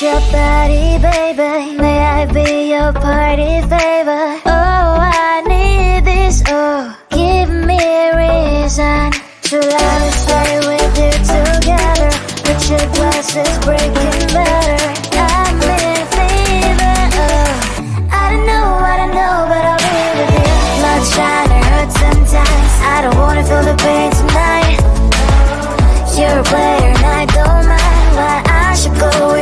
Your body, baby. May I be your party favor? Oh, I need this. Oh, give me reason to let and stay with you together. But your glass is breaking better. I'm in fever. Oh, I don't know, I don't know, but I'll be with you. Blood shine, it hurts sometimes. I don't wanna feel the pain tonight. You're a player, and I don't mind why I should go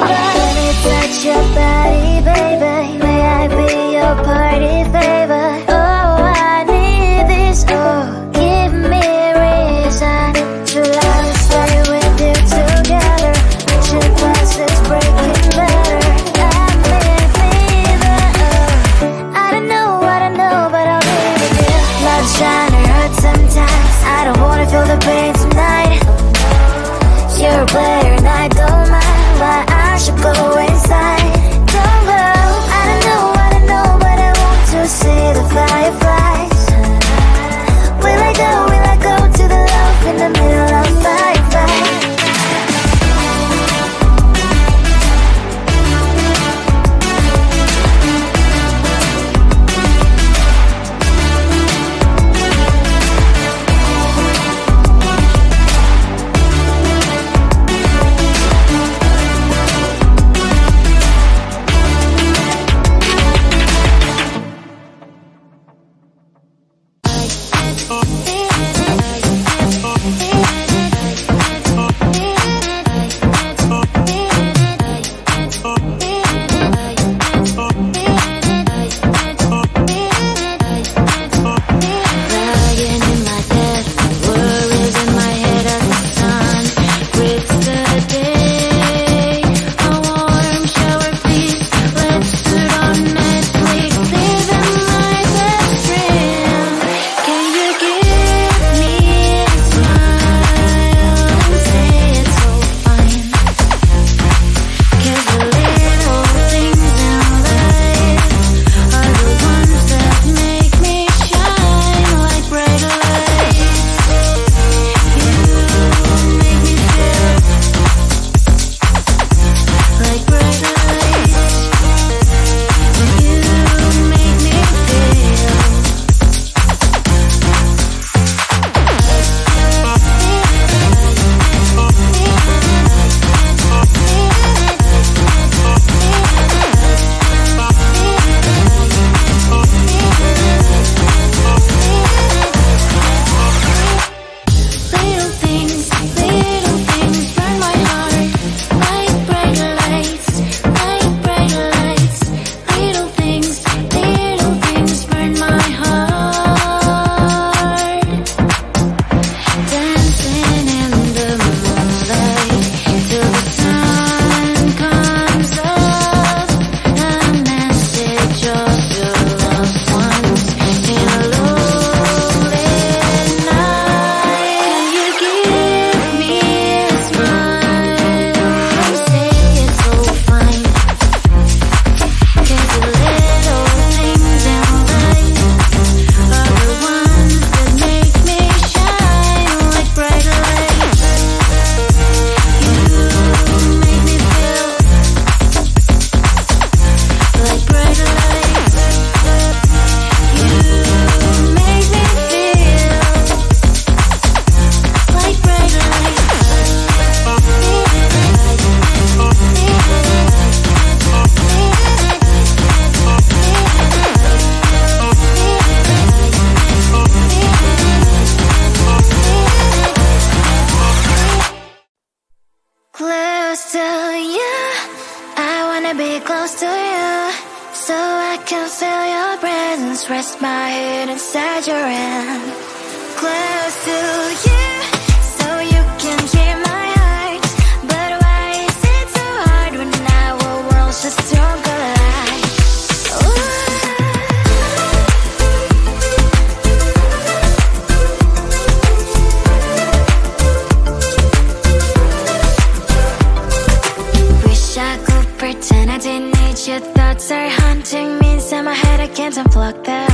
Let me touch your body, baby. May I be your party favor? so I can feel your presence. Rest my head inside your hand, close to you, so you can hear my heart. But why is it so hard when our world's just? I can't unplug that.